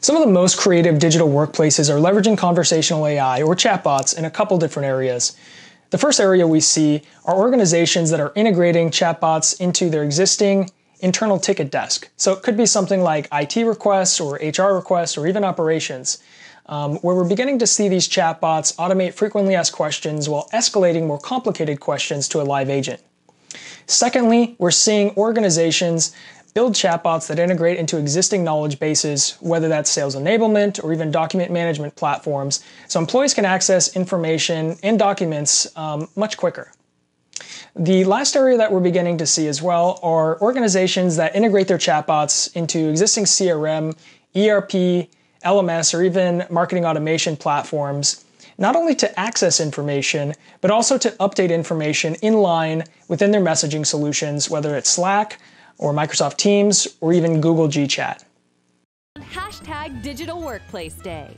Some of the most creative digital workplaces are leveraging conversational AI or chatbots in a couple different areas. The first area we see are organizations that are integrating chatbots into their existing internal ticket desk. So it could be something like IT requests or HR requests or even operations, um, where we're beginning to see these chatbots automate frequently asked questions while escalating more complicated questions to a live agent. Secondly, we're seeing organizations build chatbots that integrate into existing knowledge bases, whether that's sales enablement or even document management platforms, so employees can access information and documents um, much quicker. The last area that we're beginning to see as well are organizations that integrate their chatbots into existing CRM, ERP, LMS, or even marketing automation platforms, not only to access information, but also to update information in line within their messaging solutions, whether it's Slack or Microsoft Teams or even Google G Chat. Hashtag Digital Workplace Day.